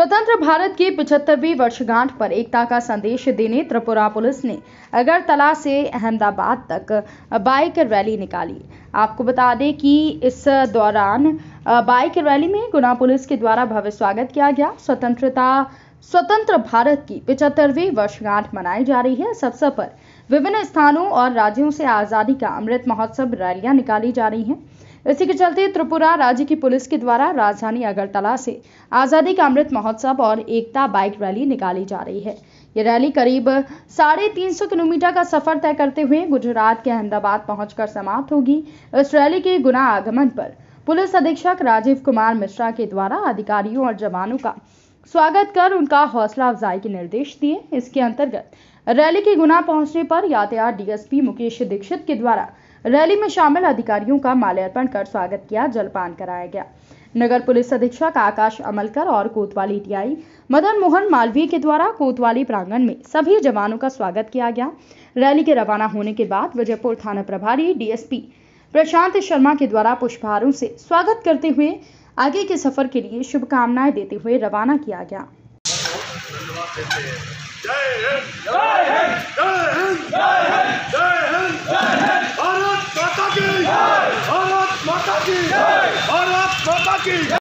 स्वतंत्र भारत की पिछहत्तरवीं वर्षगांठ पर एकता का संदेश देने त्रिपुरा पुलिस ने अगरतला से अहमदाबाद तक बाइक रैली निकाली। आपको बता दें कि इस दौरान बाइक रैली में गुना पुलिस के द्वारा भव्य स्वागत किया गया। स्वतंत्रता, स्वतंत्र भारत की पिछहत्तरवीं वर्षगांठ मनाई जा रही है। इस अवसर पर विभिन्न स्थानों और राज्यों से आज़ादी का अमृत महोत्सव रैलियाँ निकाली जा रही हैं। इसी के चलते त्रिपुरा राज्य की पुलिस के द्वारा राजधानी अगरतला से आज़ादी का अमृत महोत्सव और एकता बाइक रैली निकाली जा रही है। ये रैली करीब साढ़े तीन सौ किलोमीटर का सफ़र तय करते हुए गुजरात के अहमदाबाद पहुंचकर समाप्त होगी। इस रैली के गुना आगमन पर पुलिस अधीक्षक राजीव कुमार मिश्रा के द्वारा अधिकारियों और जवानों का स्वागत कर उनका हौसला अफजाई के निर्देश दिए इसके अंतर्गत रैली के गुना पहुँचने पर यातायात डीएसपी मुकेश दीक्षित के द्वारा रैली में शामिल अधिकारियों का माल्यार्पण कर स्वागत किया, जलपान कराया गया। नगर पुलिस अधीक्षक आकाश अमलकर और कोतवाली टीआई मदन मोहन मालवीय के द्वारा कोतवाली प्रांगण में सभी जवानों का स्वागत किया गया। रैली के रवाना होने के बाद विजयपुर थाना प्रभारी डीएसपी प्रशांत शर्मा के द्वारा पुष्पहारों से स्वागत करते हुए आगे के सफ़र के लिए शुभकामनाएँ देते हुए रवाना किया गया।